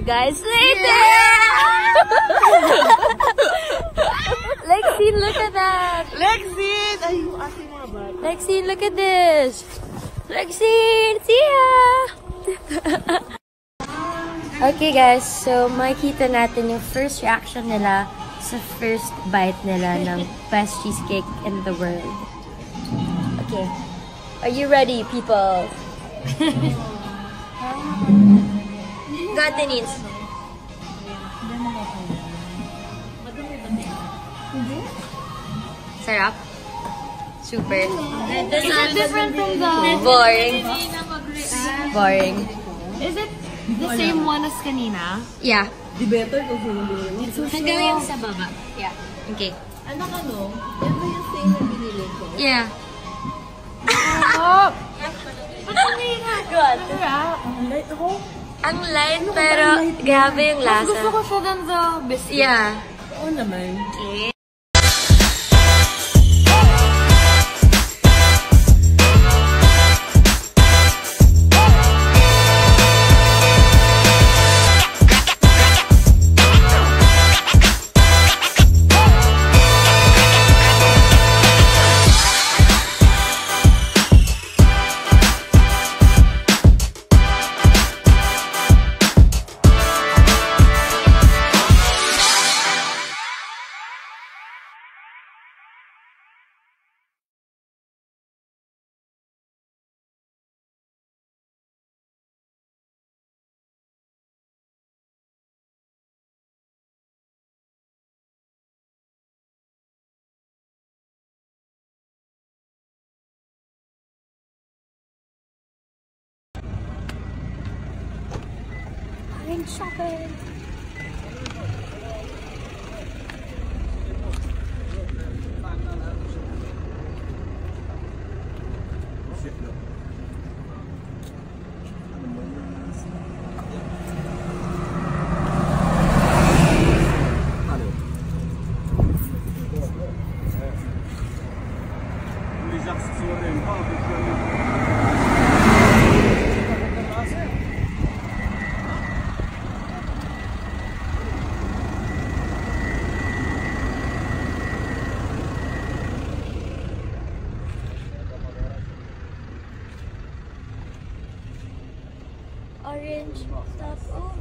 you guys later! Lexi, look at that! Lexin! Ay, yung ating mga bata. Lexi, look at this! Lexi, see ya! okay guys, so makikita natin yung first reaction nila sa first bite nila ng best cheesecake in the world. Okay. Are you ready, people? Got the needs. Sarap. Super. Is it different from the... Boring. Boring. Is it the same one as kanina? Yeah. Di better kung sino binili mo. Hanggang yung sa baba. Yeah. Okay. Anak ano, yan ba yung same na binili ko? Yeah. Oh! Ba't hindi nga? Good. Ang light ako. Ang light pero grabe yung Mas gusto lasa. ko siya than the biscuit. Yeah. Oo naman. Okay. Orange Orange stop over.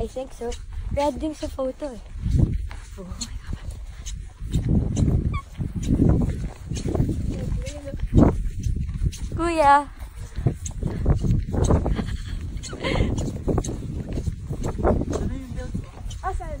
I think so. Red din sa photo eh. Oh my God. Kuya. oh, concert.